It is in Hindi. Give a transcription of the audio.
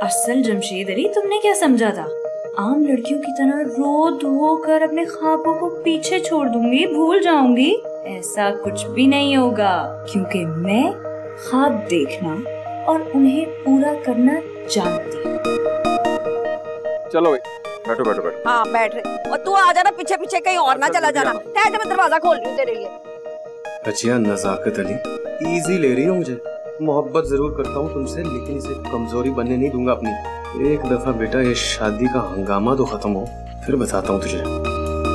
असल जमशेद अली तुमने क्या समझा था? आम लड़कियों की तरह रो धो कर अपने ख्वाबों को पीछे छोड़ दूँगी भूल जाऊँगी। ऐसा कुछ भी नहीं होगा क्योंकि मैं ख्वाब देखना और उन्हें पूरा करना जानती हूँ। चलो भाई बैठो बैठो बैठो। हाँ बैठ रहे। और तू आ जाना पीछे पीछे कहीं और ना चला जाना। ठहर जा मैं दरवाज़ा खोल रही हूँ तेरे लिए। नजाकत अली इजी ले रही हो मुझे? मोहब्बत ज़रूर करता हूँ तुमसे, लेकिन इसे कमज़ोरी बनने नहीं दूँगा अपनी। एक दफ़ा बेटा, ये शादी का हंगामा तो खत्म हो, फिर बताता हूँ तुझे।